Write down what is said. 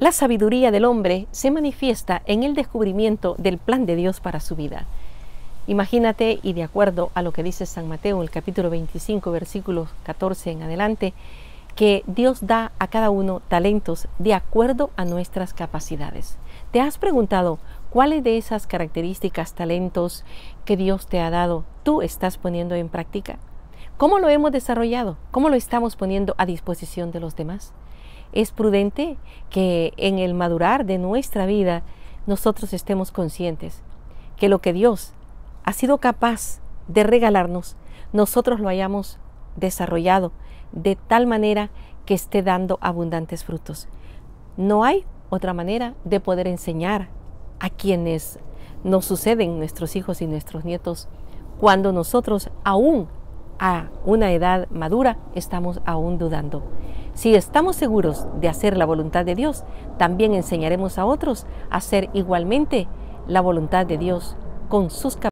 La sabiduría del hombre se manifiesta en el descubrimiento del plan de Dios para su vida. Imagínate, y de acuerdo a lo que dice San Mateo en el capítulo 25, versículos 14 en adelante, que Dios da a cada uno talentos de acuerdo a nuestras capacidades. ¿Te has preguntado cuáles de esas características, talentos que Dios te ha dado tú estás poniendo en práctica? ¿Cómo lo hemos desarrollado? ¿Cómo lo estamos poniendo a disposición de los demás? Es prudente que en el madurar de nuestra vida nosotros estemos conscientes que lo que Dios ha sido capaz de regalarnos, nosotros lo hayamos desarrollado de tal manera que esté dando abundantes frutos. No hay otra manera de poder enseñar a quienes nos suceden, nuestros hijos y nuestros nietos, cuando nosotros aún a una edad madura estamos aún dudando. Si estamos seguros de hacer la voluntad de Dios, también enseñaremos a otros a hacer igualmente la voluntad de Dios con sus capacidades